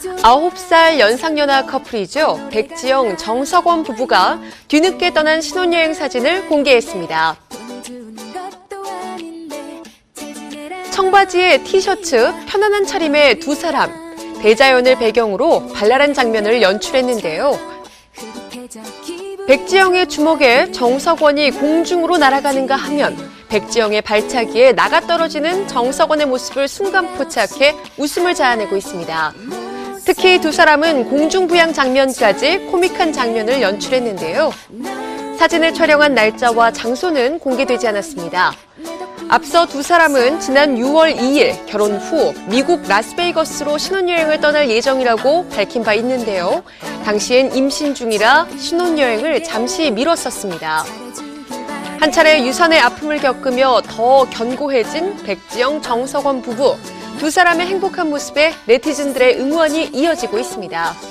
9살 연상연하 커플이죠. 백지영, 정석원 부부가 뒤늦게 떠난 신혼여행 사진을 공개했습니다. 청바지에 티셔츠, 편안한 차림의 두 사람, 대자연을 배경으로 발랄한 장면을 연출했는데요. 백지영의 주먹에 정석원이 공중으로 날아가는가 하면 백지영의 발차기에 나가 떨어지는 정석원의 모습을 순간 포착해 웃음을 자아내고 있습니다. 특히 두 사람은 공중부양 장면까지 코믹한 장면을 연출했는데요. 사진을 촬영한 날짜와 장소는 공개되지 않았습니다. 앞서 두 사람은 지난 6월 2일 결혼 후 미국 라스베이거스로 신혼여행을 떠날 예정이라고 밝힌 바 있는데요. 당시엔 임신 중이라 신혼여행을 잠시 미뤘었습니다. 한 차례 유산의 아픔을 겪으며 더 견고해진 백지영, 정석원 부부. 두 사람의 행복한 모습에 네티즌들의 응원이 이어지고 있습니다.